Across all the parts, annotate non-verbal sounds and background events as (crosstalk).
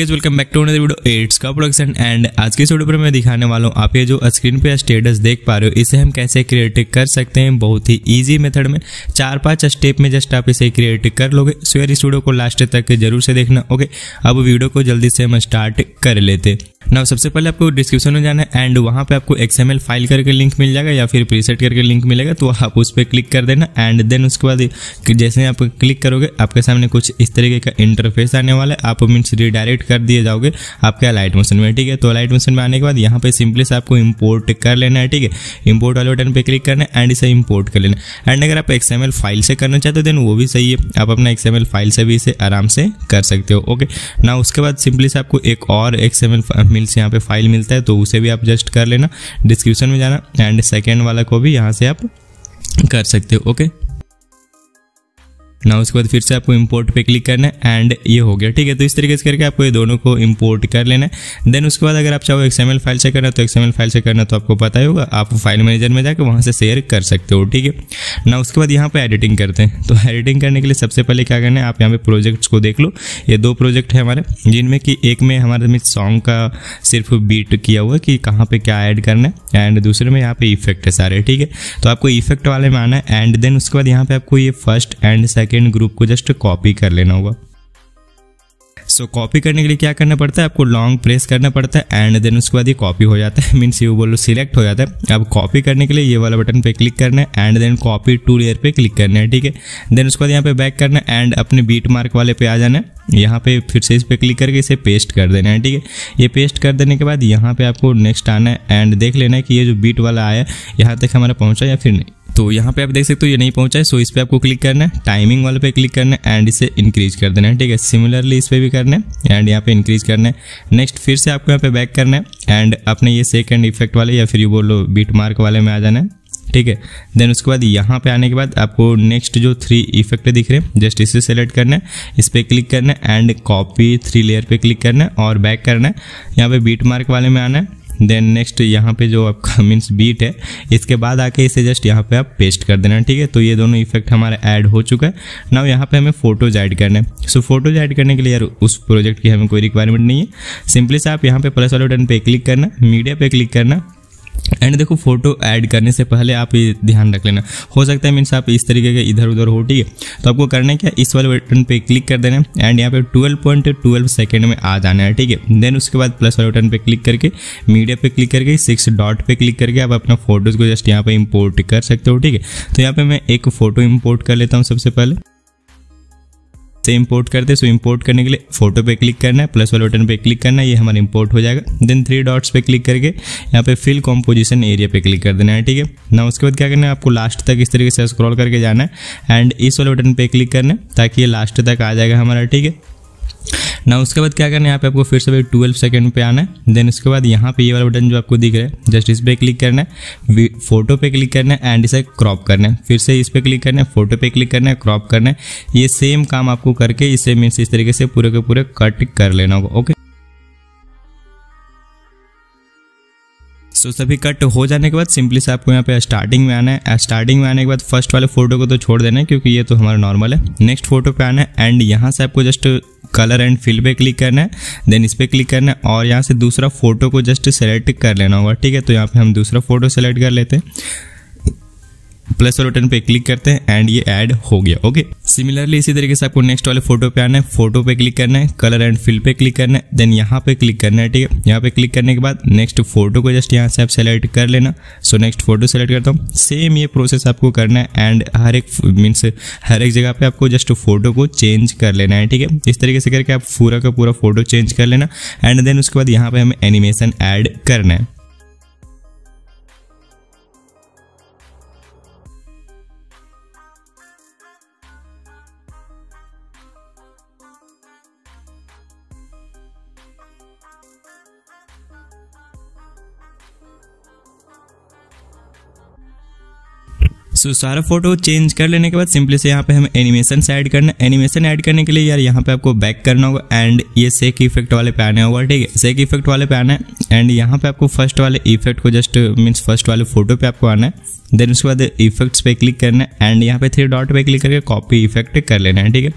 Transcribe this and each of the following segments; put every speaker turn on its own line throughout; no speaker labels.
Welcome back to video एट्स का production and आज के वीडियो पर मैं दिखाने वाला हूँ, आप ये जो स्क्रीन पे स्टेटस देख पा रहे हो, इसे हम कैसे क्रिएट कर सकते हैं बहुत ही इजी मेथड में। चार पाँच स्टेप में जस्ट आप इसे क्रिएट कर लोगे। सो इस वीडियो को लास्ट तक ज़रूर से देखना ओके अब वीडियो को जल्दी से हम स्टार्ट कर लेते ना सबसे पहले आपको डिस्क्रिप्शन में जाना है एंड वहाँ पे आपको एक्सएमएल फ़ाइल करके लिंक मिल जाएगा, या फिर प्रीसेट करके लिंक मिलेगा तो आप उस पर क्लिक कर देना एंड देन उसके बाद जैसे आप क्लिक करोगे, आपके सामने कुछ इस तरीके का इंटरफेस आने वाला है। आप मीन्स रिडायरेक्ट कर दिए जाओगे, आपके अलाइट मोशन में, ठीक है? तो अलाइट मोशन में आने के बाद यहाँ पे सिंपली से आपको इम्पोर्ट कर लेना है, ठीक है? इम्पोर्ट वाले बटन पे क्लिक करना है एंड इसे इम्पोर्ट कर लेना एंड अगर आप एक्सएमएल फ़ाइल से करना चाहते हो देन वो भी सही है। आप अपना एक्सएमएल फ़ाइल से भी इसे आराम से कर सकते हो ओके ना उसके बाद सिंपली से आपको एक और एक्सएमएल मिल्स यहाँ पे फ़ाइल मिलता है तो उसे भी आप जस्ट कर लेना। डिस्क्रिप्शन में जाना एंड सेकेंड वाला को भी यहाँ से आप कर सकते हो ओके ना, उसके बाद फिर से आपको इंपोर्ट पे क्लिक करना है एंड ये हो गया। ठीक है तो इस तरीके से करके आपको ये दोनों को इंपोर्ट कर लेना है। देन उसके बाद अगर आप चाहो एक्सएमएल फ़ाइल से करना तो एक्सएमएल फ़ाइल से करना तो आपको पता ही होगा। आप फ़ाइल मैनेजर में जाकर वहाँ से शेयर कर सकते हो, ठीक है? ना, उसके बाद यहाँ पर एडिटिंग करते हैं। तो एडिटिंग करने के लिए सबसे पहले क्या करना है, आप यहाँ पे प्रोजेक्ट्स को देख लो। ये दो प्रोजेक्ट है हमारे, जिनमें कि एक में हमारे में सॉन्ग का सिर्फ़ बीट किया हुआ है कि कहाँ पे क्या ऐड करना है एंड दूसरे में यहाँ पे इफ़ेक्ट है सारे, ठीक है? तो आपको इफ़ेक्ट वाले में आना है एंड देन उसके बाद यहाँ पे आपको ये first and second second group को जस्ट कॉपी कर लेना होगा। सो so, कॉपी करने के लिए क्या करना पड़ता है? आपको लॉन्ग प्रेस करना पड़ता है एंड देन उसके बाद ये कॉपी हो जाता है। (laughs) मीन्स ये बोलो सिलेक्ट हो जाता है। अब कॉपी करने के लिए ये वाला बटन पे क्लिक करना है and then copy two layer पे क्लिक करना है ठीक है? देन उसके बाद यहाँ पे बैक करना है एंड अपने बीट मार्क वाले पे आ जाना है। यहाँ पे फिर से इस पे क्लिक करके इसे पेस्ट कर देना है ठीक है? ये पेस्ट कर देने के बाद यहाँ पे आपको नेक्स्ट आना है एंड देख लेना है कि ये जो बीट वाला आया यहाँ तक हमारा पहुँचा या फिर नहीं। तो यहाँ पे आप देख सकते हो, ये नहीं पहुँचा है। सो इस पर आपको क्लिक करना है। टाइमिंग वाले पे क्लिक करना है एंड इसे इंक्रीज कर देना है। ठीक है सिमिलरली इस पर भी करना है एंड यहाँ पे इंक्रीज करना है। नेक्स्ट फिर से आपको यहाँ पे बैक करना है एंड अपने ये सेकंड इफ़ेक्ट वाले या फिर ये बोलो बीट मार्क वाले में आ जाना है। ठीक है देन उसके बाद यहाँ पे आने के बाद आपको नेक्स्ट जो थ्री इफ़ेक्ट दिख रहे हैं जस्ट इसे सेलेक्ट करना है। इस पर क्लिक करना है एंड कॉपी थ्री लेयर पे क्लिक करना है और बैक करना है। यहाँ पे बीट मार्क वाले में आना है। देन नेक्स्ट यहाँ पे जो आपका (laughs) मीन्स बीट है, इसके बाद आके इसे जस्ट यहाँ पे आप पेस्ट कर देना, ठीक है? तो ये दोनों इफ़ेक्ट हमारा ऐड हो चुका है। ना यहाँ पे हमें फ़ोटोज़ ऐड करने है। सो फ़ोटोज़ ऐड करने के लिए यार उस प्रोजेक्ट की हमें कोई रिक्वायरमेंट नहीं है। सिंपली से आप यहाँ पे प्लस वाले बटन पे क्लिक करना मीडिया पे क्लिक करना एंड देखो फ़ोटो ऐड करने से पहले आप ये ध्यान रख लेना। हो सकता है मीन्स आप इस तरीके के इधर उधर हो, ठीक है? तो आपको करना है क्या? इस वाले बटन पे क्लिक कर देना है एंड यहाँ पे ट्वेल्व पॉइंट ट्वेल्व सेकेंड में आ जाना है, ठीक है? देन उसके बाद प्लस वाले बटन पे क्लिक करके, मीडिया पे क्लिक करके, सिक्स डॉट पे क्लिक करके आप अपना फ़ोटोज़ को जस्ट यहाँ पे इम्पोर्ट कर सकते हो, ठीक है? तो यहाँ पे मैं एक फ़ोटो इम्पोर्ट कर लेता हूँ सबसे पहले। से इंपोर्ट करते सो इंपोर्ट करने के लिए फ़ोटो पे क्लिक करना है प्लस वाले बटन पे क्लिक करना है, ये हमारा इंपोर्ट हो जाएगा। देन थ्री डॉट्स पे क्लिक करके यहाँ पे फिल कॉम्पोजिशन एरिया पे क्लिक कर देना है, ठीक है? ना उसके बाद क्या करना है, आपको लास्ट तक इस तरीके से स्क्रॉल करके जाना है एंड इस वाले बटन पे क्लिक करना है, ताकि ये लास्ट तक आ जाएगा हमारा, ठीक है? ना उसके बाद क्या करना है? यहाँ पे आपको फिर से ट्वेल्व सेकंड पे आना है। देन उसके बाद यहाँ पे ये वाला बटन जो आपको दिख रहा है जस्ट इस पर क्लिक करना है। फ़ोटो पे क्लिक करना है एंड इसे क्रॉप करना है। फिर से इस पर क्लिक करना है फ़ोटो पे क्लिक करना है क्रॉप करना है। ये सेम काम आपको करके इसे मीन्स इस तरीके से पूरे के पूरे कट कर लेना होगा ओके सो सभी कट हो जाने के बाद सिंपली से आपको यहाँ पे स्टार्टिंग में आना है। स्टार्टिंग में आने के बाद फ़र्स्ट वाले फ़ोटो को तो छोड़ देना है, क्योंकि ये तो हमारा नॉर्मल है। नेक्स्ट फ़ोटो पे आना है एंड यहाँ से आपको जस्ट कलर एंड फिल पे क्लिक करना है। देन इस पर क्लिक करना है और यहाँ से दूसरा फ़ोटो को जस्ट सेलेक्ट कर लेना होगा, ठीक है? तो यहाँ पे हम दूसरा फ़ोटो सेलेक्ट कर लेते हैं। प्लस वाले बटन पे क्लिक करते हैं एंड ये ऐड हो गया ओके सिमिलरली इसी तरीके से आपको नेक्स्ट वाले फ़ोटो पे आना है। फ़ोटो पे क्लिक करना है। कलर एंड फिल पे क्लिक करना है। देन यहाँ पे क्लिक करना है, ठीक है? यहाँ पे क्लिक करने के बाद नेक्स्ट फ़ोटो को जस्ट यहाँ से आप सेलेक्ट कर लेना। सो नेक्स्ट फ़ोटो सेलेक्ट करता हूँ। सेम ये प्रोसेस आपको करना है। एंड हर एक मीन्स हर एक जगह पे आपको जस्ट फ़ोटो को चेंज कर लेना है, ठीक है? इस तरीके से करके आप पूरा का पूरा फ़ोटो चेंज कर लेना। एंड देन उसके बाद यहाँ पे हमें एनिमेशन ऐड करना है। सो सारा फ़ोटो चेंज कर लेने के बाद सिंपली से यहाँ पे हमें एनिमेशन से ऐड करना, एनिमेशन ऐड करने के लिए यार यहाँ पे आपको बैक करना होगा एंड ये सेक इफ़ेक्ट वाले पे आना होगा, ठीक है? सेक इफ़ेक्ट वाले पे आना है एंड यहाँ पे आपको फ़र्स्ट वाले इफ़ेक्ट को जस्ट मीन्स फ़र्स्ट वाले फ़ोटो पे आपको आना है देन उसके बाद इफेक्ट्स पे क्लिक करना है एंड यहाँ पे थ्री डॉट पे क्लिक करके कॉपी इफ़ेक्ट कर लेना है, ठीक है?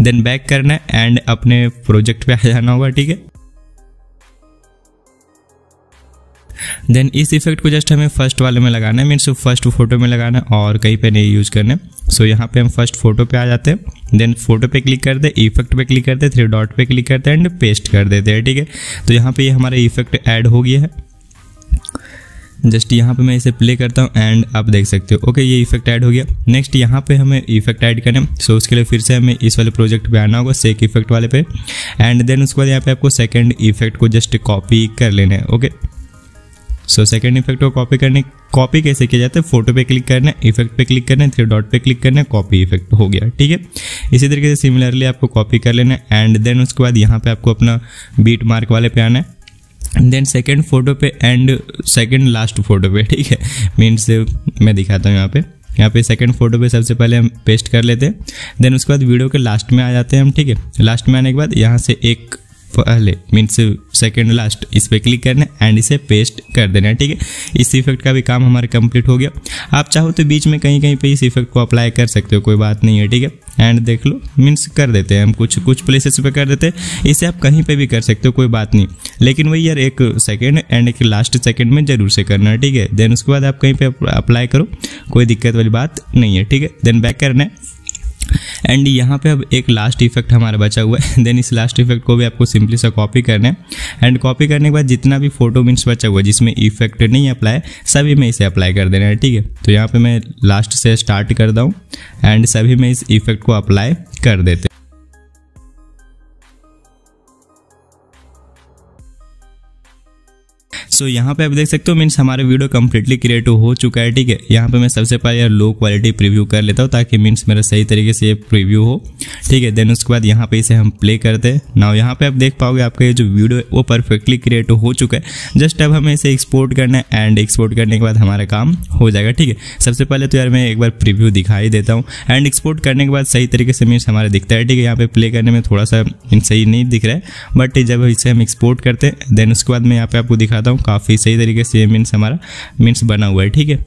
देन बैक करना है एंड अपने प्रोजेक्ट पे आ जाना होगा, ठीक है? देन इस इफ़ेक्ट को जस्ट हमें फ़र्स्ट वाले में लगाना है मीन्स फ़र्स्ट फ़ोटो में लगाना है और कहीं पे नहीं यूज़ करना है। सो यहाँ पे हम फ़र्स्ट फ़ोटो पे आ जाते हैं। देन फ़ोटो पे क्लिक करते हैं इफ़ेक्ट पे क्लिक करते हैं थ्री डॉट पे क्लिक करते हैं एंड पेस्ट कर देते हैं, ठीक है? तो यहाँ पे ये हमारा इफ़ेक्ट ऐड हो गया है। जस्ट यहाँ पे मैं इसे प्ले करता हूँ एंड आप देख सकते हो। ओके ये इफ़ेक्ट ऐड हो गया। नेक्स्ट यहाँ पे हमें इफ़ेक्ट ऐड करना है। सो उसके लिए फिर से हमें इस वाले प्रोजेक्ट पे आना होगा सेक इफ़ेक्ट वाले पे। एंड देन उसके बाद यहाँ पे आपको सेकंड इफ़ेक्ट को जस्ट कॉपी कर लेना है ओके सो सेकंड इफ़ेक्ट को कॉपी करने कॉपी कैसे किया जाता है? फ़ोटो पे क्लिक करना है इफ़ेक्ट पे क्लिक करना है थ्री डॉट पे क्लिक करना है कॉपी इफ़ेक्ट हो गया, ठीक है? इसी तरीके से सिमिलरली आपको कॉपी कर लेना है एंड देन उसके बाद यहाँ पे आपको अपना बीट मार्क वाले पे आना है। देन सेकेंड फ़ोटो पे एंड सेकेंड लास्ट फ़ोटो पे, ठीक है? मीन्स मैं दिखाता हूँ यहाँ पे। यहाँ पे सेकंड फ़ोटो पे सबसे पहले हम पेस्ट कर लेते हैं। देन उसके बाद वीडियो के लास्ट में आ जाते हैं हम, ठीक है? लास्ट में आने के बाद यहाँ से एक पहले मीन्स सेकेंड लास्ट इस पर क्लिक करना है एंड इसे पेस्ट कर देना है, ठीक है? इस इफ़ेक्ट का भी काम हमारा कंप्लीट हो गया। आप चाहो तो बीच में कहीं कहीं पे इस इफ़ेक्ट को अप्लाई कर सकते हो, कोई बात नहीं है, ठीक है? एंड देख लो मीन्स कर देते हैं हम कुछ कुछ प्लेसेस पे कर देते हैं। इसे आप कहीं पे भी कर सकते हो, कोई बात नहीं। लेकिन वही यार एक सेकेंड एंड एक लास्ट सेकेंड में ज़रूर से करना है, ठीक है? देन उसके बाद आप कहीं पे अप्लाई करो, कोई दिक्कत वाली बात नहीं है, ठीक है? देन बैक करना है। एंड यहाँ पे अब एक लास्ट इफ़ेक्ट हमारा बचा हुआ है। (laughs) देन इस लास्ट इफ़ेक्ट को भी आपको सिंपली सा कॉपी करना है। एंड कॉपी करने के बाद जितना भी फ़ोटो मीन्स बचा हुआ है, जिसमें इफ़ेक्ट नहीं अप्लाई सभी में इसे अप्लाई कर देना है, ठीक है? तो यहाँ पे मैं लास्ट से स्टार्ट करता हूँ। एंड सभी में इस इफ़ेक्ट को अप्लाई कर देते सो so, यहाँ पे आप देख सकते हो मीन्स हमारे वीडियो कम्प्लीटली क्रिएट हो चुका है ठीक है? यहाँ पे मैं सबसे पहले यार लो क्वालिटी प्रीव्यू कर लेता हूँ ताकि मीन्स मेरा सही तरीके से ये प्रीव्यू हो ठीक है? देन उसके बाद यहाँ पे इसे हम प्ले करते हैं। ना यहाँ पे आप देख पाओगे आपका ये जो वीडियो है वो परफेक्टली क्रिएट हो चुका है। जस्ट अब हमें इसे एक्सपोर्ट करना है एंड एक्सपोर्ट करने के बाद हमारा काम हो जाएगा ठीक है? सबसे पहले तो यार मैं एक बार प्रिव्यू दिखाई देता हूँ। एंड एक्सपोर्ट करने के बाद सही तरीके से मीन्स हमारा दिखता है ठीक है? यहाँ पे प्ले करने में थोड़ा सा सही नहीं दिख रहा है बट जब इसे हम एक्सपोर्ट करते हैं देन उसके बाद मैं यहाँ पे आपको दिखाता हूँ। काफ़ी सही तरीके से मीन्स हमारा मीन्स बना हुआ है ठीक है?